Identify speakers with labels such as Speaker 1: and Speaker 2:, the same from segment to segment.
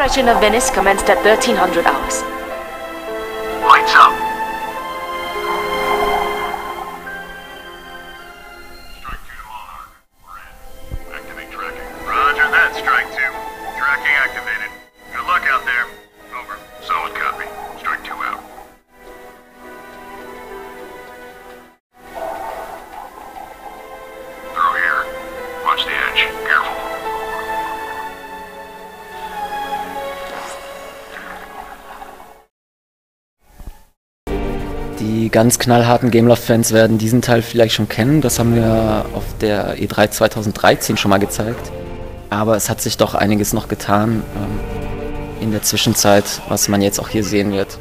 Speaker 1: Stretching of Venice commenced at 1300 hours.
Speaker 2: Die ganz knallharten Gameloft-Fans werden diesen Teil vielleicht schon kennen. Das haben wir auf der E3 2013 schon mal gezeigt. Aber es hat sich doch einiges noch getan ähm, in der Zwischenzeit, was man jetzt auch hier sehen wird.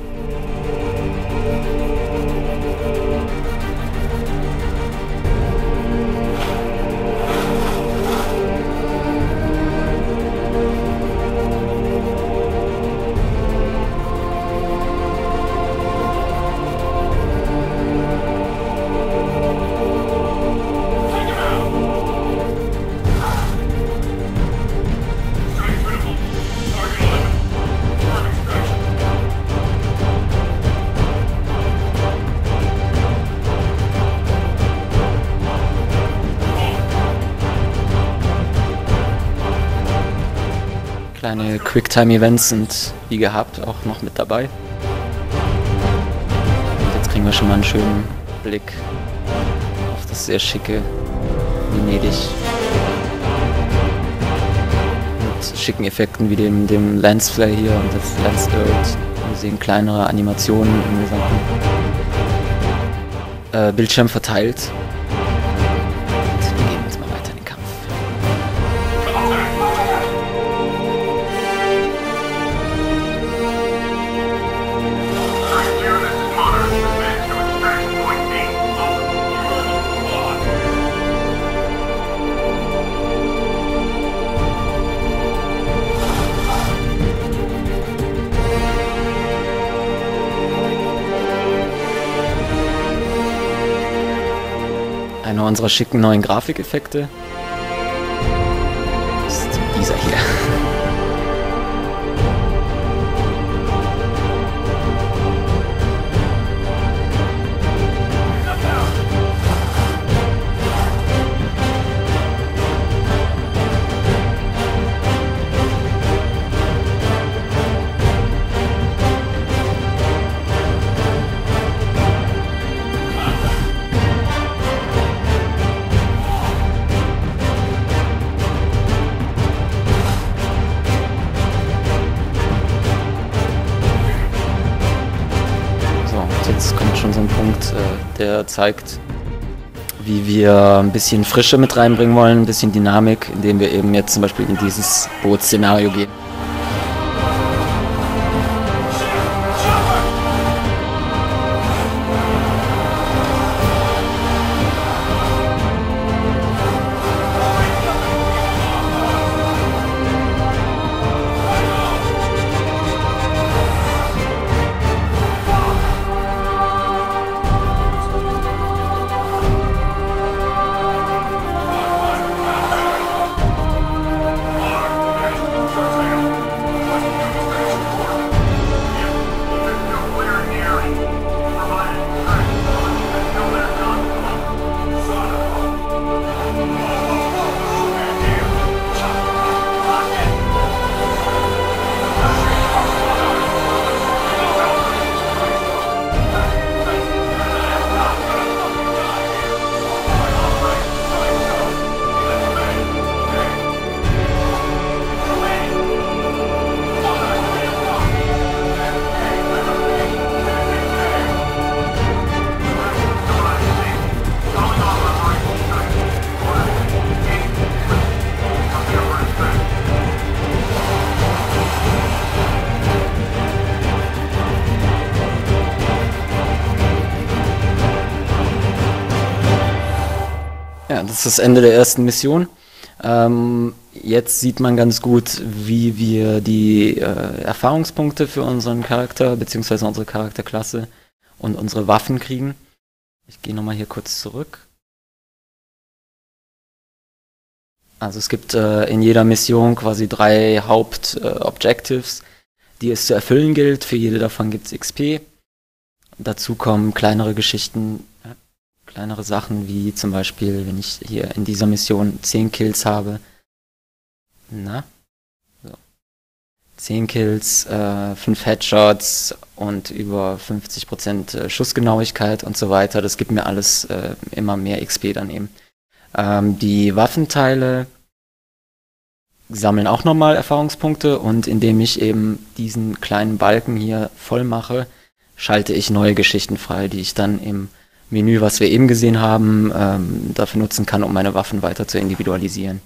Speaker 2: Kleine Quicktime-Events sind wie gehabt auch noch mit dabei. Und jetzt kriegen wir schon mal einen schönen Blick auf das sehr schicke Venedig. Mit schicken Effekten wie dem, dem Lensflare hier und das Lens Dirt. Wir sehen kleinere Animationen im gesamten äh, Bildschirm verteilt. Unserer schicken neuen Grafikeffekte ist dieser hier. Jetzt kommt schon so ein Punkt, äh, der zeigt, wie wir ein bisschen Frische mit reinbringen wollen, ein bisschen Dynamik, indem wir eben jetzt zum Beispiel in dieses Bootsszenario gehen. Das ist das Ende der ersten Mission. Ähm, jetzt sieht man ganz gut, wie wir die äh, Erfahrungspunkte für unseren Charakter bzw. unsere Charakterklasse und unsere Waffen kriegen. Ich gehe nochmal hier kurz zurück. Also es gibt äh, in jeder Mission quasi drei Hauptobjectives, äh, die es zu erfüllen gilt. Für jede davon gibt es XP. Dazu kommen kleinere Geschichten, kleinere Sachen, wie zum Beispiel, wenn ich hier in dieser Mission 10 Kills habe. Na? So. 10 Kills, äh, 5 Headshots und über 50% äh, Schussgenauigkeit und so weiter. Das gibt mir alles äh, immer mehr XP daneben. Ähm, die Waffenteile sammeln auch nochmal Erfahrungspunkte und indem ich eben diesen kleinen Balken hier voll mache, schalte ich neue Geschichten frei, die ich dann im Menü, was wir eben gesehen haben, ähm, dafür nutzen kann, um meine Waffen weiter zu individualisieren.